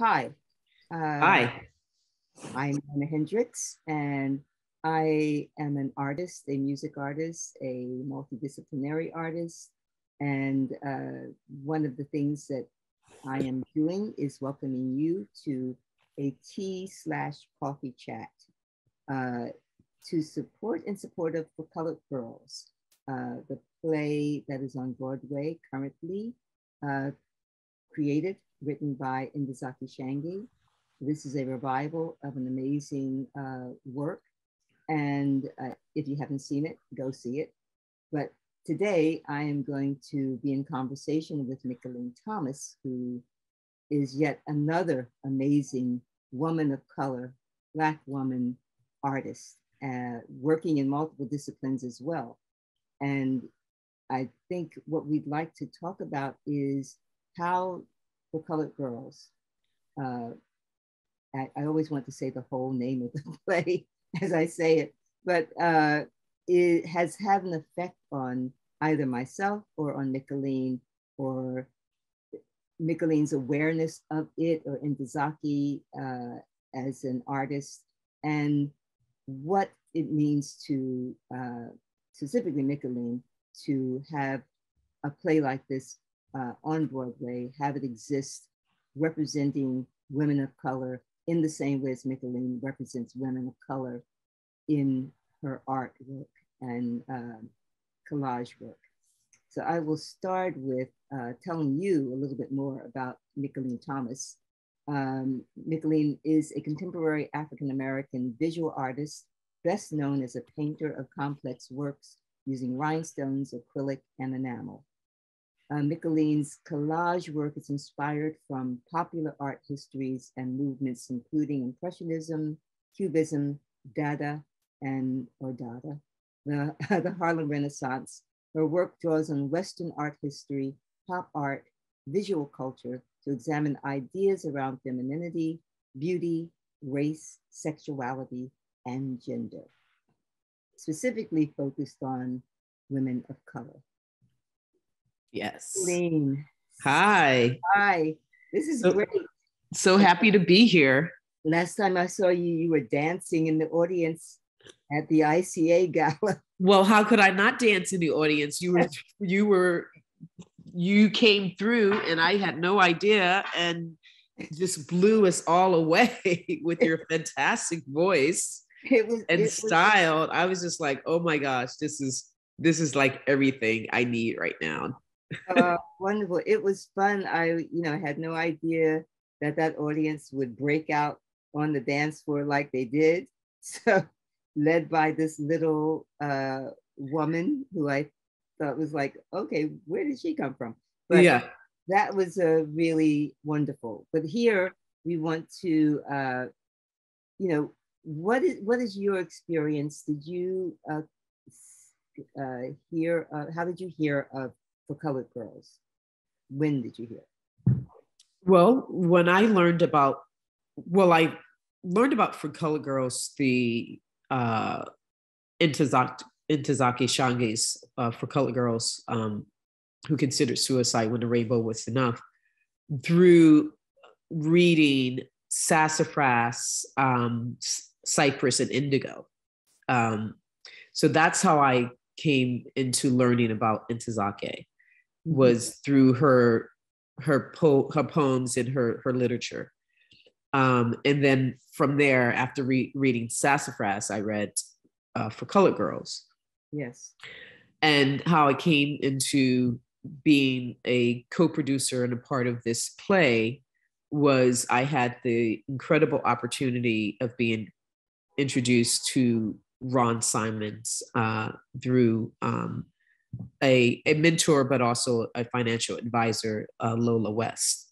Hi. Uh, Hi. I'm Nona Hendryx, and I am an artist, a music artist, a multidisciplinary artist. And uh, one of the things that I am doing is welcoming you to a tea slash coffee chat uh, to support and support of For Colored Girls, uh, the play that is on Broadway currently, uh, created, written by Ntozake Shange. This is a revival of an amazing uh, work. And uh, if you haven't seen it, go see it. But today I am going to be in conversation with Mickalene Thomas, who is yet another amazing woman of color, Black woman artist, uh, working in multiple disciplines as well. And I think what we'd like to talk about is how for colored girls, uh, I, I, always want to say the whole name of the play as I say it, but uh, it has had an effect on either myself or on Mickalene or Mickalene's awareness of it or Ntozake uh, as an artist and what it means to uh, specifically Mickalene to have a play like this uh, on Broadway, have it exist representing women of color in the same way as Mickalene represents women of color in her artwork and um, collage work. So I will start with uh, telling you a little bit more about Mickalene Thomas. Um, Mickalene is a contemporary African-American visual artist, best known as a painter of complex works using rhinestones, acrylic, and enamel. Uh, Mickalene's collage work is inspired from popular art histories and movements, including Impressionism, Cubism, Dada, and or Dada, the, the Harlem Renaissance, her work draws on Western art history, pop art, visual culture to examine ideas around femininity, beauty, race, sexuality, and gender, specifically focused on women of color. Yes. Lean. Hi. Hi. This is so, great. So happy to be here. Last time I saw you, you were dancing in the audience at the ICA gala. Well, how could I not dance in the audience? You were you were you came through and I had no idea and just blew us all away with your fantastic voice was, and style. Was, I was just like, oh my gosh, this is this is like everything I need right now. Uh, wonderful. It was fun. I, you know, had no idea that that audience would break out on the dance floor like they did. So led by this little uh, woman who I thought was like, okay, where did she come from? But yeah, that was uh, really wonderful. But here we want to, uh, you know, what is what is your experience? Did you uh, uh, hear? Uh, how did you hear of for colored girls? When did you hear? Well, when I learned about, well, I learned about for colored girls the uh, Ntozake, Ntozake Shange's uh, for colored girls um, who considered suicide when the rainbow was enough through reading Sassafrass, um, Cypress, and Indigo. Um, so that's how I came into learning about Ntozake mm-hmm. Was through her her po- her poems and her her literature. Um, and then from there, after re- reading Sassafrass, I read uh, For Colored Girls. Yes. And how I came into being a co producer and a part of this play was I had the incredible opportunity of being introduced to Ron Simons uh, through um, a, a mentor, but also a financial advisor, uh, Lola West.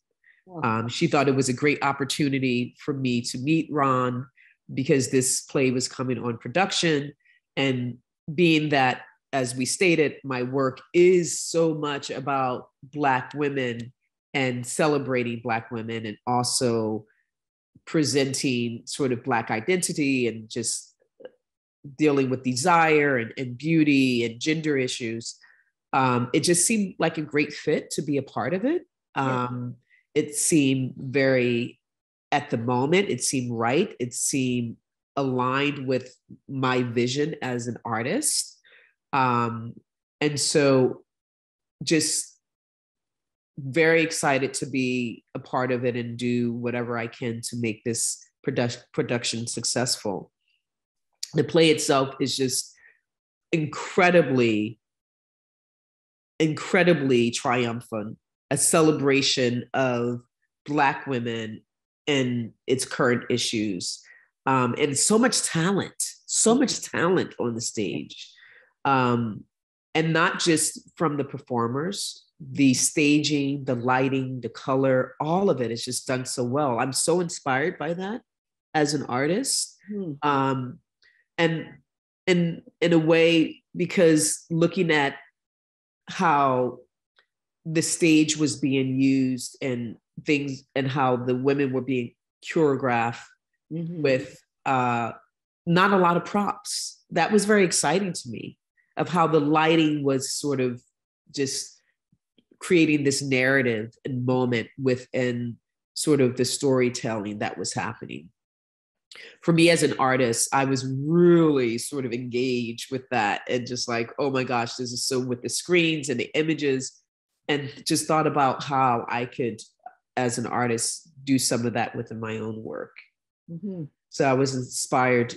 Um, she thought it was a great opportunity for me to meet Ron because this play was coming on production. And being that, as we stated, my work is so much about Black women and celebrating Black women and also presenting sort of Black identity and just dealing with desire and, and beauty and gender issues. Um, it just seemed like a great fit to be a part of it. Um, it seemed very at the moment it seemed right it seemed aligned with my vision as an artist um, and so just very excited to be a part of it and do whatever i can to make this production production successful the play itself is just incredibly incredibly triumphant a celebration of black women and its current issues um, and so much talent so much talent on the stage. Um, and not just from the performers the staging the lighting the color all of it is just done so well. I'm so inspired by that as an artist. Mm. um, and in in a way because looking at how the stage was being used and things and how the women were being choreographed mm-hmm. with uh, not a lot of props. That was very exciting to me of how the lighting was sort of just creating this narrative and moment within sort of the storytelling that was happening. For me as an artist, I was really sort of engaged with that and just like, oh my gosh, this is so with the screens and the images, and just thought about how I could, as an artist, do some of that within my own work. Mm-hmm. So I was inspired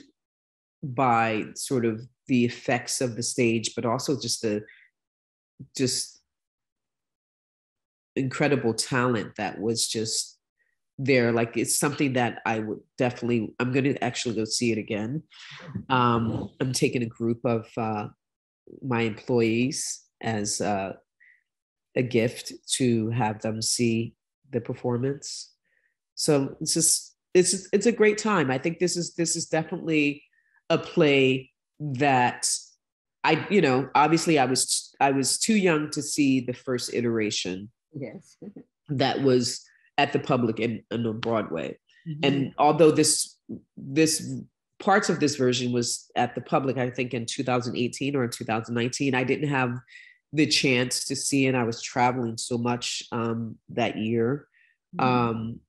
by sort of the effects of the stage, but also just the just incredible talent that was just there. Like it's something that I would definitely. I'm going to actually go see it again. Um, I'm taking a group of uh, my employees as uh, a gift to have them see the performance. So it's just it's it's a great time. I think this is this is definitely a play that I you know obviously I was I was too young to see the first iteration. Yes. that was at the public and, and on Broadway. Mm-hmm. And although this this parts of this version was at the public, I think in 2018 or 2019, I didn't have the chance to see and I was traveling so much um, that year. Mm-hmm. Um,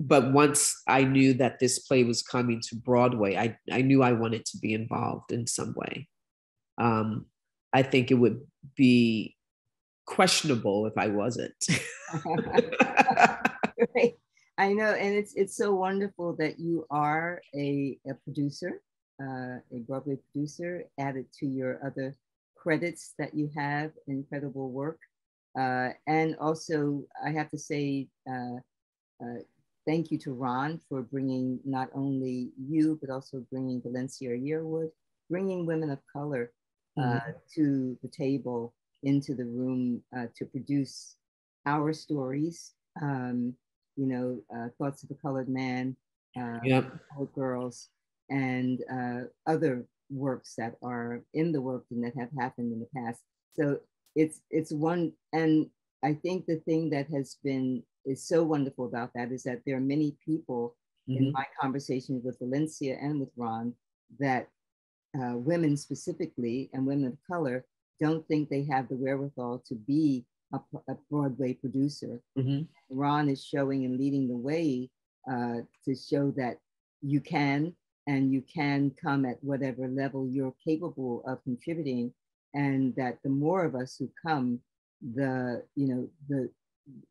but once I knew that this play was coming to Broadway, I, I knew I wanted to be involved in some way. Um, I think it would be questionable if I wasn't. I know, and it's it's so wonderful that you are a, a producer, uh, a Broadway producer, added to your other credits that you have, incredible work. Uh, and also, I have to say, uh, uh, thank you to Ron for bringing not only you, but also bringing Valencia Yearwood, bringing women of color uh, mm-hmm. to the table, into the room uh, to produce our stories. Um, you know, uh, Thoughts of a Colored Man, yep. Girls, and other works that are in the work and that have happened in the past. So it's it's one, and I think the thing that has been is so wonderful about that is that there are many people mm-hmm. in my conversations with Valencia and with Ron that uh, women specifically and women of color don't think they have the wherewithal to be a, a Broadway producer. Mm-hmm. Ron is showing and leading the way uh, to show that you can and you can come at whatever level you're capable of contributing and that the more of us who come the you know the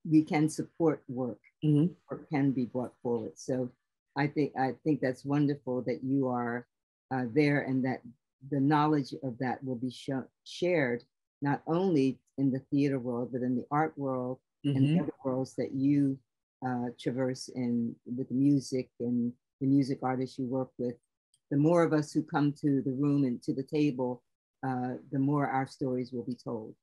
we can support work mm-hmm. or can be brought forward so i think i think that's wonderful that you are uh, there and that the knowledge of that will be sh- shared not only in the theater world but in the art world mm-hmm. and the other worlds that you uh, traverse in with music and the music artists you work with, the more of us who come to the room and to the table, uh, the more our stories will be told.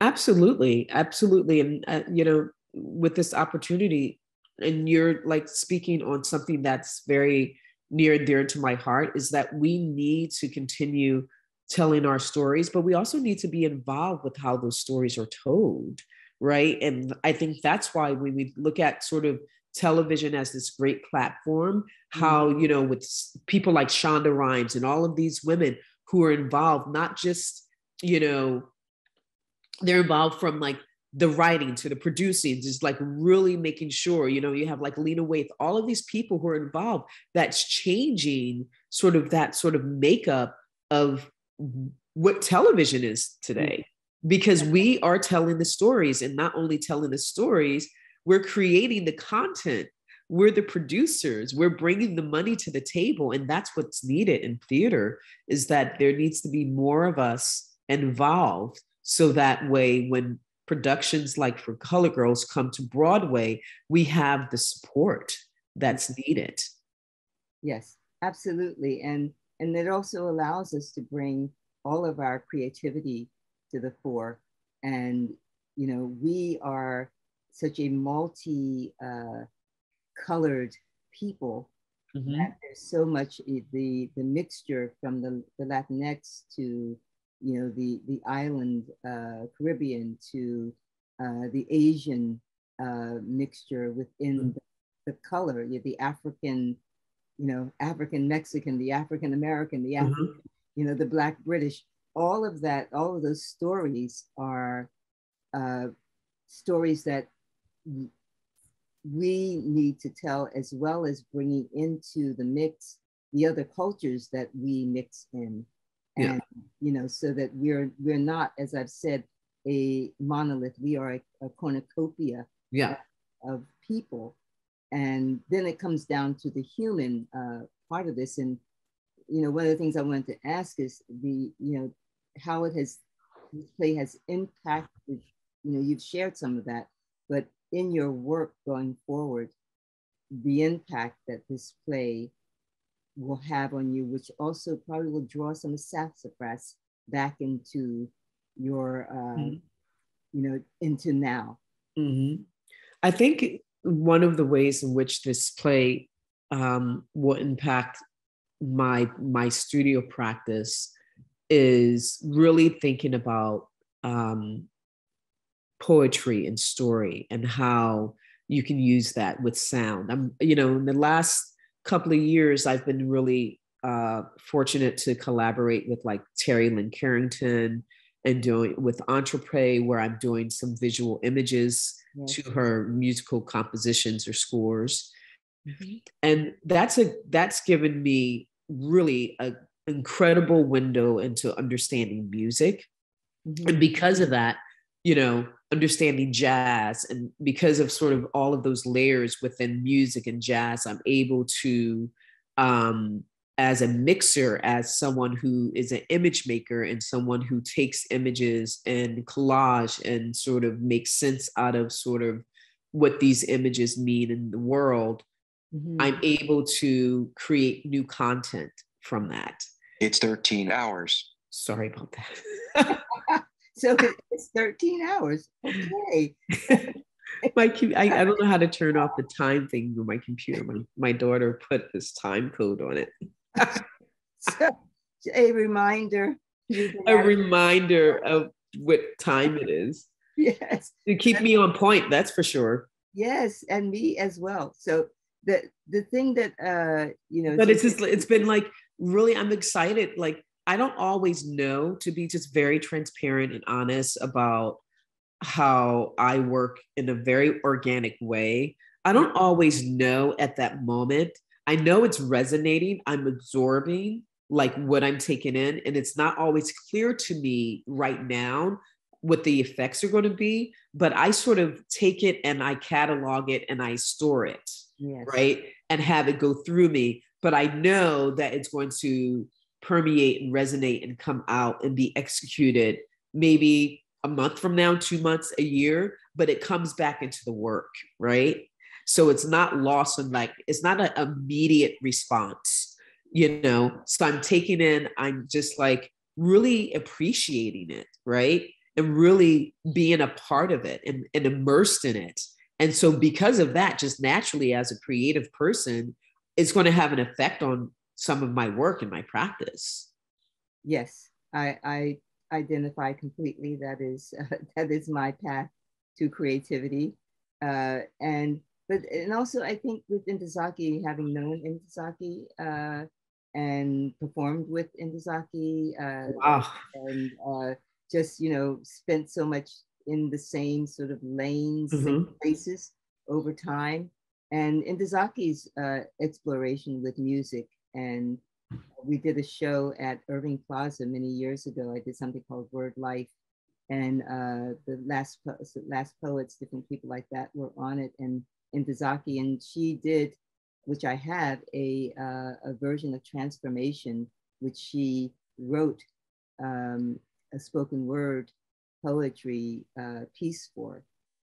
Absolutely, absolutely, and uh, you know, with this opportunity, and you're like speaking on something that's very near and dear to my heart is that we need to continue telling our stories, but we also need to be involved with how those stories are told, right? And I think that's why when we look at sort of television as this great platform, how, mm-hmm. you know, with people like Shonda Rhimes and all of these women who are involved, not just, you know, they're involved from like the writing to the producing, just like really making sure, you know, you have like Lena Waithe, all of these people who are involved, that's changing sort of that sort of makeup of what television is today. Mm-hmm. Because we are telling the stories and not only telling the stories, we're creating the content. We're the producers. We're bringing the money to the table. And that's what's needed in theater is that there needs to be more of us involved. So that way, when productions like for Color Girls come to Broadway, we have the support that's needed. Yes, absolutely. And and it also allows us to bring all of our creativity to the fore. And you know, we are such a multi uh, colored people mm-hmm. that there's so much the the mixture from the, the Latinx to you know, the, the island uh, Caribbean to uh, the Asian uh, mixture within mm-hmm. the, the, color, the African, you know, African Mexican, the African American, the African, mm-hmm. you know, the Black British, all of that, all of those stories are uh, stories that we need to tell as well as bringing into the mix the other cultures that we mix in and yeah. you know so that we're we're not as i've said a monolith we are a, a cornucopia yeah. of, of, people and then it comes down to the human uh, part of this and you know one of the things i wanted to ask is the you know how it has this play has impacted you know you've shared some of that but in your work going forward the impact that this play will have on you, which also probably will draw some sassafras back into your, uh, mm-hmm. you know, into now. Mm-hmm. I think one of the ways in which this play um, will impact my my studio practice is really thinking about um, poetry and story and how you can use that with sound. I'm, you know, in the last couple of years, I've been really uh, fortunate to collaborate with like Terri Lyne Carrington and doing with Entrepre, where I'm doing some visual images yes. to her musical compositions or scores. Mm-hmm. And that's a that's given me really an incredible window into understanding music. Mm-hmm. And because of that, you know, understanding jazz and because of sort of all of those layers within music and jazz i'm able to um as a mixer as someone who is an image maker and someone who takes images and collage and sort of makes sense out of sort of what these images mean in the world mm-hmm. i'm able to create new content from that. It's 13 hours. Sorry about that so it's 13 hours. Okay. my I, I don't know how to turn off the time thing on my computer. My, my daughter put this time code on it. so, a reminder. A reminder of what time it is. Yes. To keep me on point, that's for sure. Yes, and me as well. So the the thing that uh you know But it's just it's been like really I'm excited like I don't always know to be just very transparent and honest about how I work in a very organic way. I don't always know at that moment. I know it's resonating, I'm absorbing like what I'm taking in, and it's not always clear to me right now what the effects are going to be, but I sort of take it and I catalog it and I store it, yes. right? And have it go through me. But I know that it's going to permeate and resonate and come out and be executed maybe a month from now, two months, a year, but it comes back into the work, right? So it's not lost and like it's not an immediate response, you know. So I'm taking in, I'm just like really appreciating it, right? And really being a part of it and, and immersed in it. And so because of that, just naturally as a creative person, it's going to have an effect on some of my work and my practice. Yes, I, I identify completely. That is uh, that is my path to creativity, uh, and but and also I think with Ntozake, having known Ntozake uh, and performed with Ntozake, uh, wow. and uh, just you know spent so much in the same sort of lanes and places over time. And Ntozake's uh, exploration with music, and we did a show at Irving Plaza many years ago. I did something called Word Life, and uh, the last po- last poets, different people like that were on it, and Ntozake, and she did, which I have a uh, a version of Transformation, which she wrote um, a spoken word poetry uh, piece for.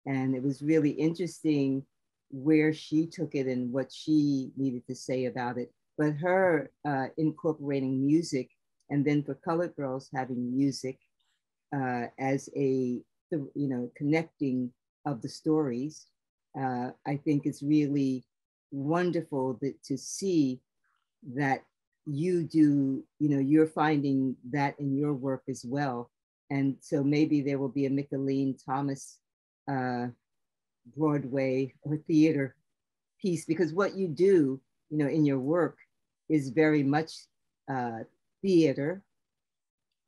And it was really interesting where she took it and what she needed to say about it. But her uh, incorporating music and then for colored girls having music uh, as a, you know, connecting of the stories, uh, I think it's really wonderful that, to see that you do, you know, you're finding that in your work as well. And so maybe there will be a Mickalene Thomas uh, Broadway or theater piece because what you do, you know, in your work is very much uh, theater,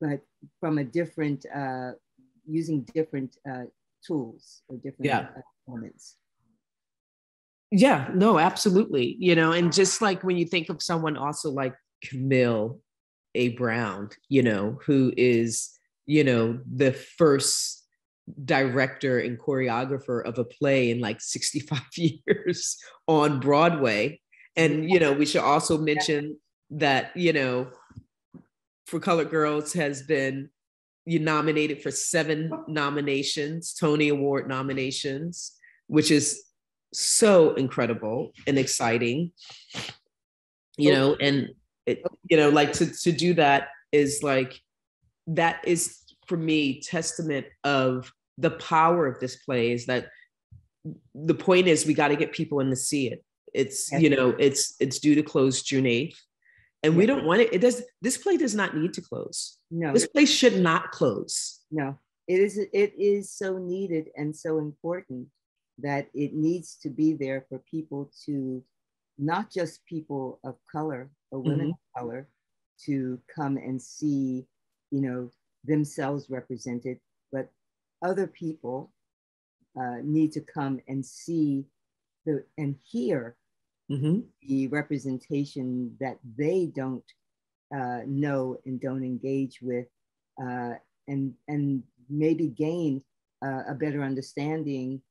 but from a different, uh, using different uh, tools or different Yeah. uh, elements. Yeah, no, absolutely. You know, and just like when you think of someone also like Camille A. Brown, you know, who is, you know, the first director and choreographer of a play in like 65 years on Broadway. And, you know, we should also mention that, you know, For Colored Girls has been you nominated for seven nominations, Tony Award nominations, which is so incredible and exciting. You know and it, you know like to to do that is like that is for me testament of the power of this play is that the point is we got to get people in to see it it's you know it's it's due to close june 8th and we don't want it it does this play does not need to close. No, this place should not close. No, it is it is so needed and so important that it needs to be there for people to not just people of color or women of color to come and see, you know, themselves represented, but other people uh, need to come and see the and hear Mhm. the representation that they don't uh, know and don't engage with, uh, and and maybe gain uh, a better understanding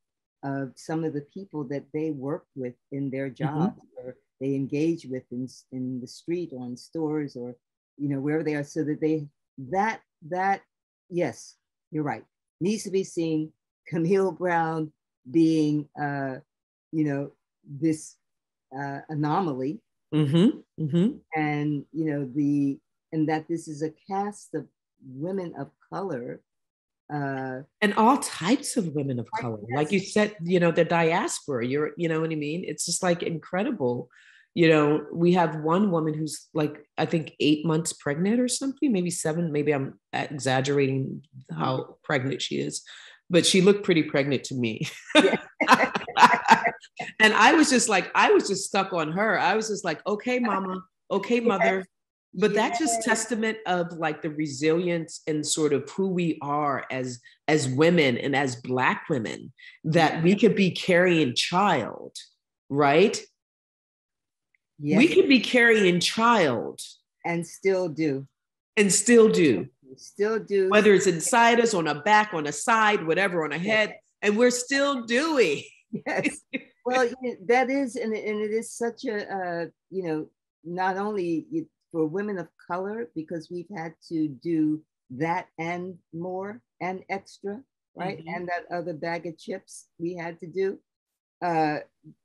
of some of the people that they work with in their jobs or they engage with in, in the street or in stores or you know wherever they are, so that they that that yes, you're right needs to be seen. Camille Brown being uh, you know this uh, anomaly Mhm. Mhm. and you know the and that this is a cast of women of color uh and all types of women of color like you said you know the diaspora you're you know what i mean it's just like incredible you know we have one woman who's like i think eight months pregnant or something maybe seven maybe i'm exaggerating how pregnant she is but she looked pretty pregnant to me Yeah. and i was just like i was just stuck on her. I was just like okay mama okay mother. But that's just testament of like the resilience and sort of who we are as as women and as black women that we could be carrying child right? Yes, we could be carrying child. And still do. And still do. Still do. Whether it's inside us on a back on a side whatever on a head and we're still doing. Yes well you know, that is and and it is such a uh, you know not only for women of color because we've had to do that and more and extra right Mhm. and that other bag of chips we had to do uh,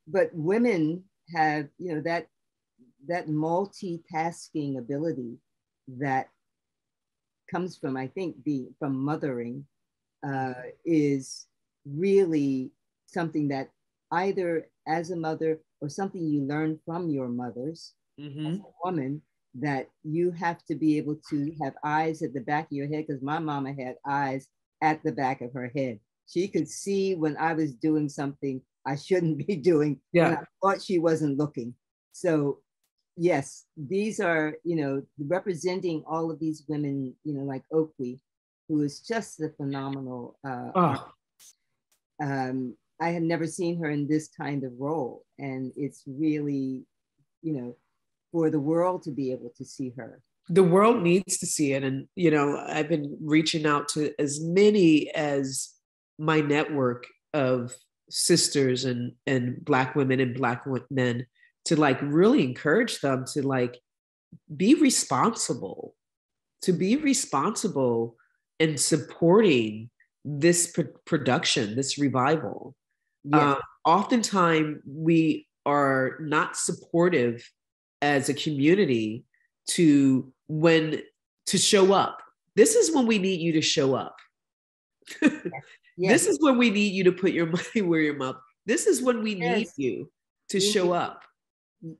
but women have you know that that multitasking ability that comes from i think being from mothering uh, is really something that either as a mother or something you learn from your mothers Mhm. as a woman that you have to be able to have eyes at the back of your head because my mama had eyes at the back of her head she could see when i was doing something i shouldn't be doing Yeah. i thought she wasn't looking so yes these are you know representing all of these women you know like oakley who is just a phenomenal. Uh, Oh, um, I had never seen her in this kind of role, and it's really, you know, for the world to be able to see her. the world needs to see it. And, you know, I've been reaching out to as many as my network of sisters and, and Black women and Black men to like really encourage them to like be responsible, to be responsible in supporting this pr- production, this revival. Yes, Um, oftentimes we are not supportive as a community to when to show up. This is when we need you to show up. yes, This is when we need you to put your money where your mouth. This is when we need you to We show need- up.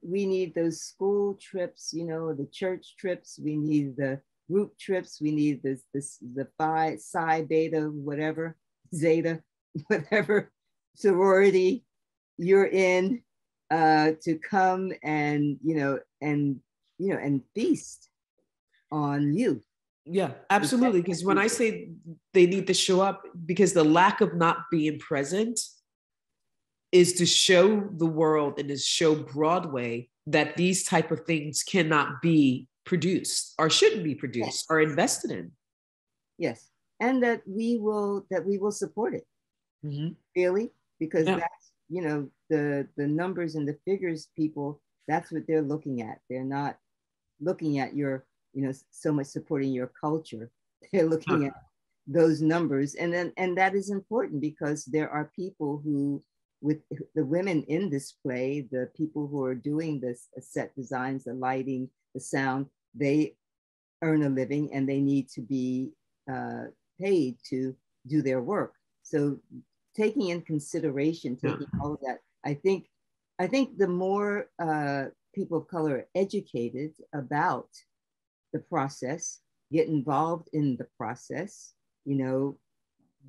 we need those school trips, you know, the church trips. We need the group trips. We need this, this, the phi, psi, beta, whatever, zeta, whatever sorority you're in, uh, to come and you know and you know and feast on you. Yeah, absolutely. Because when I say they need to show up, because the lack of not being present is to show the world and to show Broadway that these type of things cannot be produced or shouldn't be produced or invested in. Yes, and that we will that we will support it. Mhm. really because Yeah. that's you know the the numbers and the figures people that's what they're looking at. They're not looking at your you know so much supporting your culture. They're looking at those numbers. And then and that is important because there are people who with the women in this play the people who are doing this set designs the lighting the sound they earn a living and they need to be uh, paid to do their work. So taking in consideration, Yeah. taking all of that, I think, I think the more uh, people of color are educated about the process, get involved in the process, you know,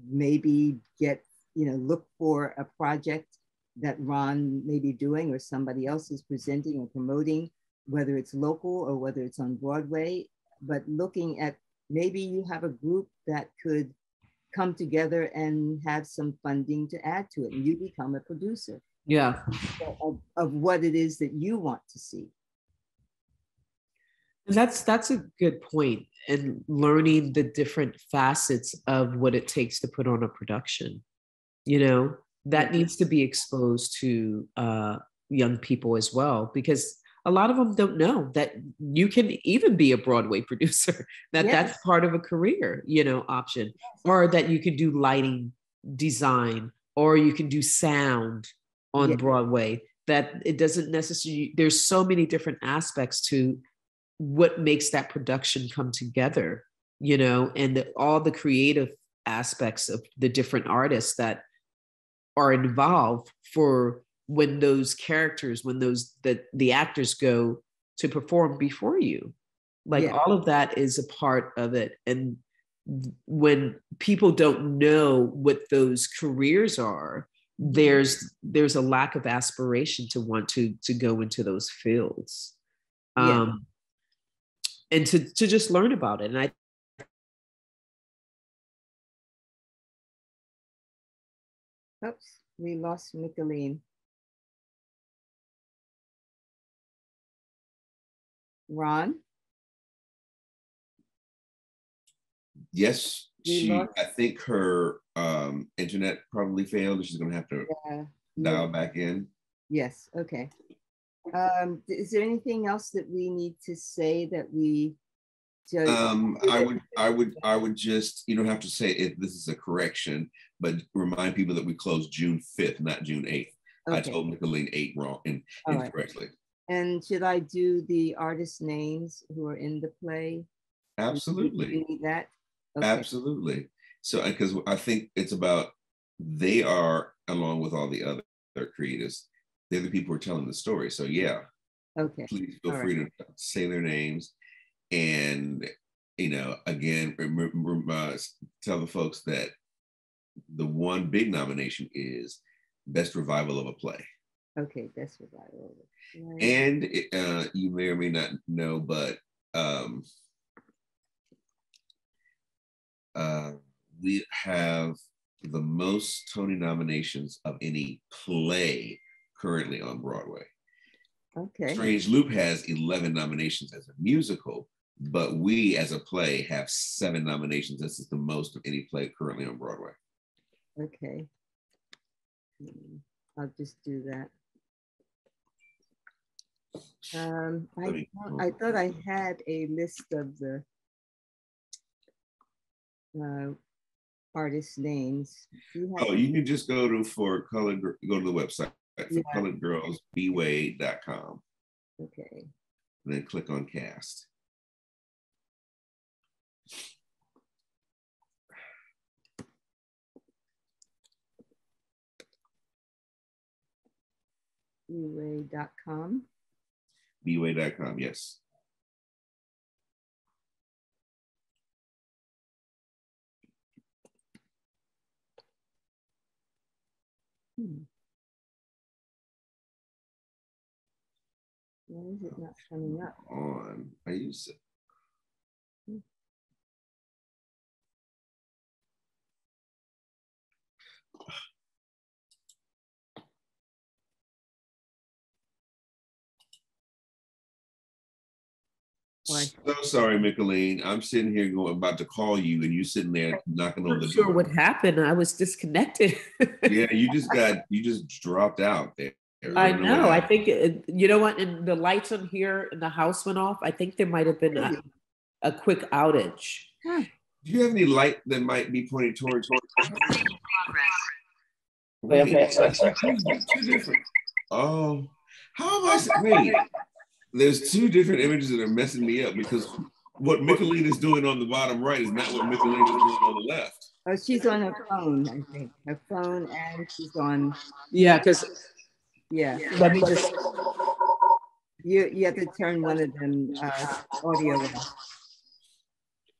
maybe get, you know, look for a project that Ron may be doing or somebody else is presenting or promoting, whether it's local or whether it's on Broadway, but looking at maybe you have a group that could come together and have some funding to add to it and you become a producer Yeah. of, of what it is that you want to see And that's that's a good point. And learning the different facets of what it takes to put on a production. You know, that Mhm. needs to be exposed to uh, young people as well, because a lot of them don't know that you can even be a Broadway producer. That Yes. that's part of a career, you know, option, or that you can do lighting design, or you can do sound on Yeah. Broadway. That it doesn't necessarily. There's so many different aspects to what makes that production come together you know and the, all the creative aspects of the different artists that are involved for when those characters when those the the actors go to perform before you like Yeah. all of that is a part of it and when people don't know what those careers are there's there's a lack of aspiration to want to to go into those fields Yeah. um and to to just learn about it and i oops we lost Mickalene. Ron Yes, she. I think her um, internet probably failed. She's gonna have to uh, dial back in. yes okay um, is there anything else that we need to say that we just, Um, I would, I would, I would just. You don't have to say it. This is a correction, but remind people that we closed June fifth, not June eighth. I told Mickalene eight wrong and All right. And should i do the artist names who are in the play Absolutely. that okay. Absolutely. So, because I think it's about they are along with all the other creatives, they're the people who are telling the story. So, yeah, okay please feel All free to say their names, and you know, again, remember, uh, tell the folks that the one big nomination is best revival of a play, okay that's what i ordered Right. and uh, you may or may not know, but um, uh, we have the most Tony nominations of any play currently on Broadway. Okay. Strange Loop has 11 nominations as a musical, but we as a play have seven nominations. This is the most of any play currently on Broadway. Okay. Hmm, I'll just do that. Um, I, thought- I thought I had a list of the uh, artist names. You have- Oh, you can just go to for colored, go to the website for Yeah. colored girls, bway.com, Okay. and then click on cast. Eway.com. bway.com, yes. Hmm. Why is it not coming up? On, I use it. Why? So sorry, Mickalene. I'm sitting here going about to call you, and you sitting there knocking I'm on the not sure door. what happened. I was disconnected. yeah, you just got you just dropped out there. I don't know. I think it, you know what. And the lights on here in the house went off. I think there might have been a, a quick outage. Huh. Do you have any light that might be pointing towards? Wait, okay, Wait, sorry, two two different. Oh, how am I? s- Wait, there's two different images that are messing me up because what Mickalene is doing on the bottom right is not what Mickalene is doing on the left. Oh, she's on her phone, I think. Her phone and she's on, Yeah, because yeah. let me just. You, you have to turn one of them uh, audio off.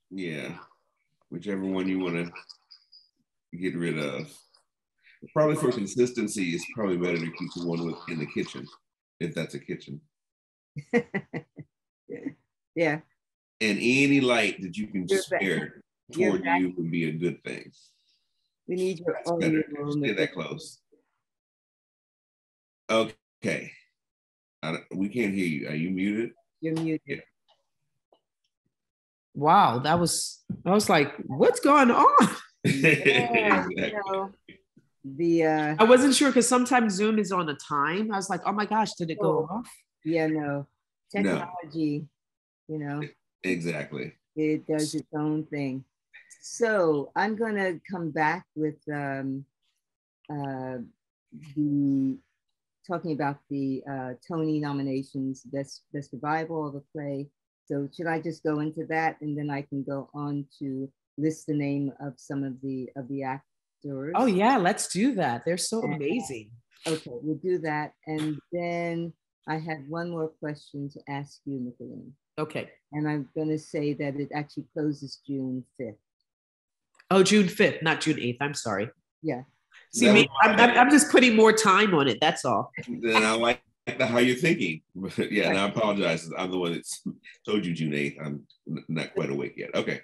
Yeah, whichever one you want to get rid of. Probably for consistency, it's probably better to keep the one with in the kitchen, if that's a kitchen. yeah. And any light that you can You're back. spare You're toward back. you would be a good thing. We need your That's audio. better. Just get that close. Okay. I we can't hear you. Are you muted? You're muted. Wow, that was. I was like, what's going on? Yeah, Exactly. you know, the uh, I wasn't sure because sometimes Zoom is on a time. I was like, oh my gosh, did it go Oh. off? Yeah, no technology. You know, Exactly. it does its own thing. So I'm going to come back with um, uh, the talking about the uh, Tony nominations, best best revival of a play. So should I just go into that and then I can go on to list the name of some of the of the actors? Oh yeah, let's do that. They're so amazing. Okay, we'll do that, and then I had one more question to ask you, Mickalene. Okay. And I'm going to say that it actually closes June 5th. Oh, June fifth, not June eighth. I'm sorry. Yeah. See me, I'm, I'm, I'm just putting more time on it. That's all. Then I like how you're thinking. yeah, and I apologize. I'm the one that's told you June 8th. I'm not quite awake yet. Okay.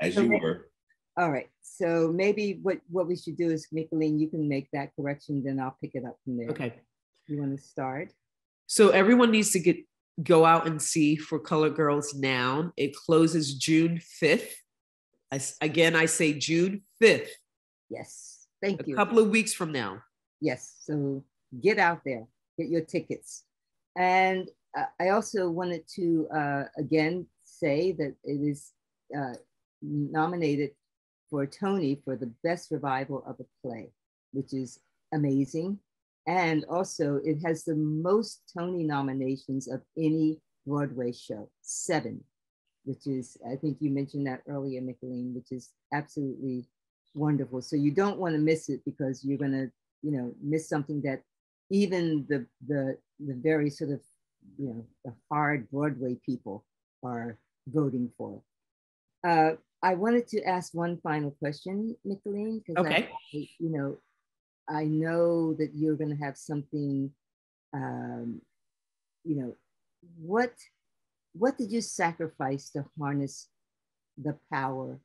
As you Okay. were. All right. So maybe what, what we should do is, Mickalene, you can make that correction, then I'll pick it up from there. Okay. You want to start? So everyone needs to get go out and see for Color Girls now. It closes June fifth. I s again, I say June fifth, Yes. Thank a you. A couple of weeks from now. Yes. So get out there, get your tickets. And uh, I also wanted to uh, again say that it is uh, nominated for Tony for the best revival of a play, which is amazing. And also, it has the most Tony nominations of any Broadway show, seven, which is, I think you mentioned that earlier, Mickalene, which is absolutely wonderful. So you don't want to miss it because you're going to, you know, miss something that even the the the very sort of, you know, the hard Broadway people are voting for. Uh, I wanted to ask one final question, Mickalene, because Okay. you know, I know that you're going to have something, um, you know, what what did you sacrifice to harness the power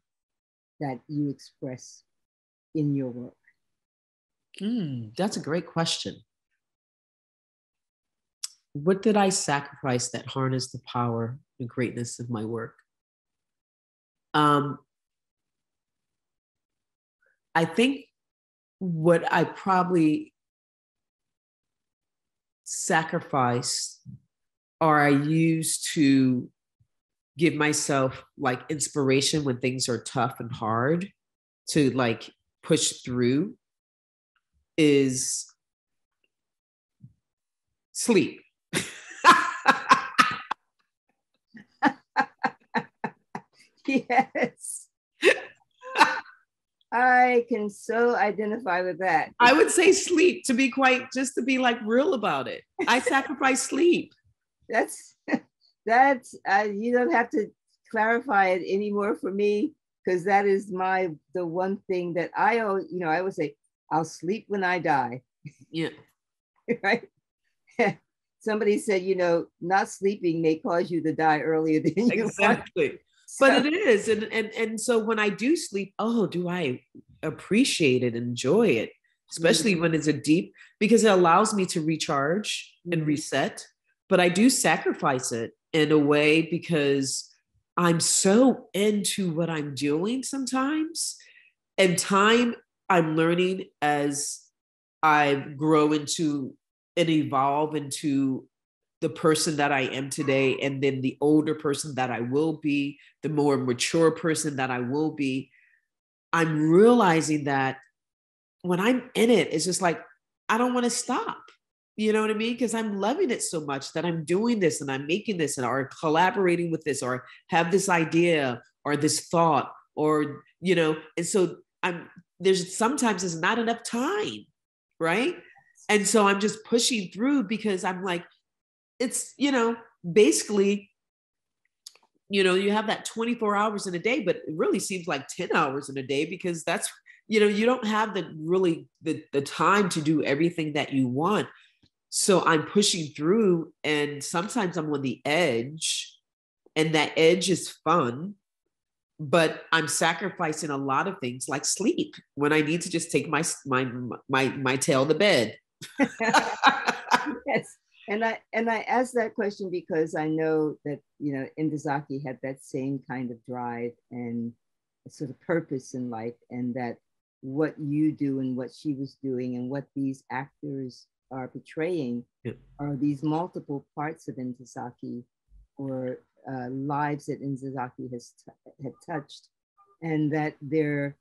that you express in your work? Mm, that's a great question. What did I sacrifice that harnessed the power and greatness of my work? Um, I think what I probably sacrificed or I use to give myself like inspiration when things are tough and hard to like push through is sleep. yes. I can so identify with that. I would say sleep to be quite just to be like real about it. I sacrifice sleep. That's that's uh, you don't have to clarify it anymore for me because that is my the one thing that I always you know I would say I'll sleep when I die. Yeah. right. Somebody said, you know, not sleeping may cause you to die earlier than you exactly. Want. So, but it is, and and and so when I do sleep, oh, do I appreciate it, enjoy it, especially mm-hmm. when it's a deep because it allows me to recharge and mm-hmm. reset. But I do sacrifice it in a way because I'm so into what I'm doing sometimes, and time I'm learning as I grow into and evolve into the person that I am today, and then the older person that I will be, the more mature person that I will be. I'm realizing that when I'm in it, it's just like, I don't want to stop. You know what I mean? Because I'm loving it so much that I'm doing this and I'm making this and or collaborating with this or have this idea or this thought or, you know, and so I'm there's sometimes there's not enough time, right? And so I'm just pushing through because I'm like, it's, you know, basically, you know, you have that 24 hours in a day, but it really seems like 10 hours in a day because that's, you know, you don't have the really the, the time to do everything that you want. So I'm pushing through and sometimes I'm on the edge and that edge is fun but I'm sacrificing a lot of things like sleep when I need to just take my my my my tail to bed. yes. And I and I asked that question because I know that you know Ntozake had that same kind of drive and sort of purpose in life, and that what you do and what she was doing and what these actors are portraying yeah. are these multiple parts of Ntozake or uh, lives that Ntozake has t- had touched, and that there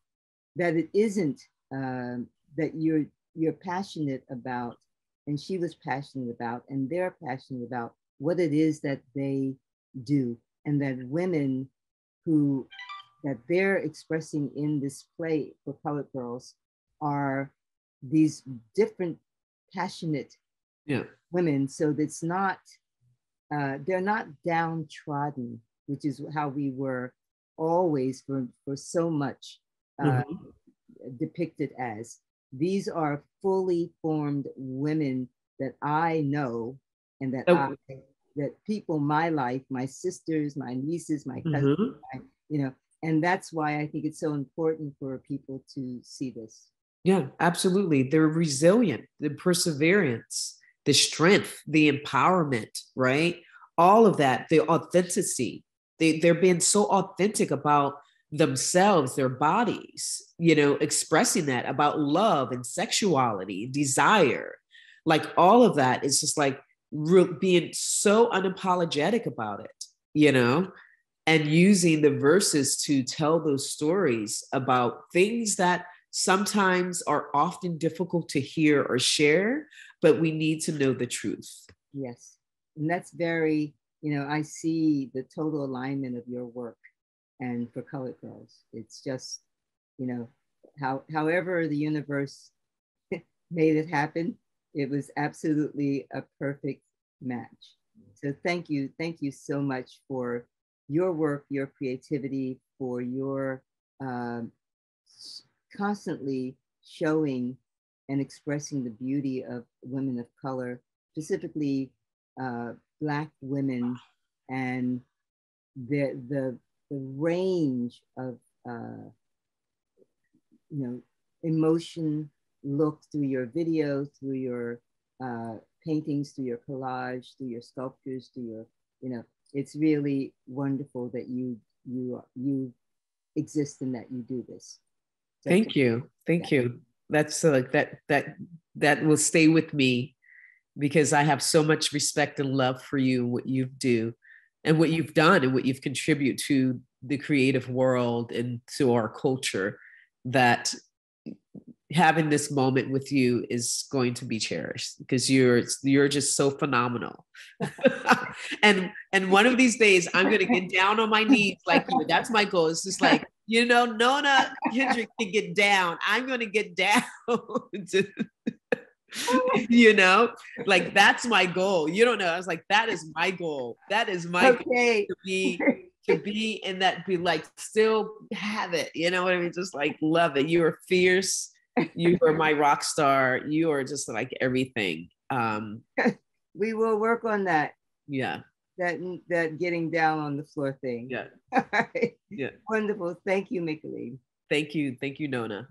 that it isn't uh, that you're you're passionate about, and she was passionate about, and they're passionate about what it is that they do, and that women who that they're expressing in this play for Colored Girls are these different passionate yeah. women. So it's not uh, they're not downtrodden, which is how we were always for, for so much uh, mm-hmm. depicted as. These are fully formed women that I know and that oh. I, that people my life, my sisters, my nieces, my cousins, mm-hmm. my, you know, and that's why I think it's so important for people to see this. Yeah, absolutely. They're resilient, the perseverance the strength, the empowerment, right? All of that, the authenticity. They, they're being so authentic about themselves, their bodies, you know, expressing that about love and sexuality, desire. Like all of that is just like re- being so unapologetic about it, you know, and using the verses to tell those stories about things that sometimes are often difficult to hear or share, but we need to know the truth. Yes. And that's very, you know, I see the total alignment of your work and for Colored Girls. It's just, you know, how however the universe made it happen, it was absolutely a perfect match. So thank you. Thank you so much for your work, your creativity, for your um, constantly showing and expressing the beauty of women of color, specifically uh, Black women, and the, the, the range of uh, you know, emotion look through your video, through your uh, paintings, through your collage, through your sculptures, through your, you know, it's really wonderful that you you you exist and that you do this. So Thank you. Thank you. That's uh, like that that that will stay with me because I have so much respect and love for you and what you do and what you've done and what you've contributed to the creative world and to our culture that having this moment with you is going to be cherished because you're you're just so phenomenal. And and one of these days i'm going to get down on my knees like you. That's my goal. It's just like you know Nona Hendryx can get down. I'm going to get down to, you know like that's my goal you don't know i was like that is my goal that is my okay. goal to be to be in that be like still have it you know what i mean just like love it you are fierce you are my rock star. You are just like everything. Um, we will work on that. Yeah. That that getting down on the floor thing. Yeah. All right. Yeah. Wonderful. Thank you, Mickalene. Thank you. Thank you, Nona.